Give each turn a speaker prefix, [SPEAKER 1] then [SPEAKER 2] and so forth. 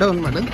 [SPEAKER 1] đơn mà đứng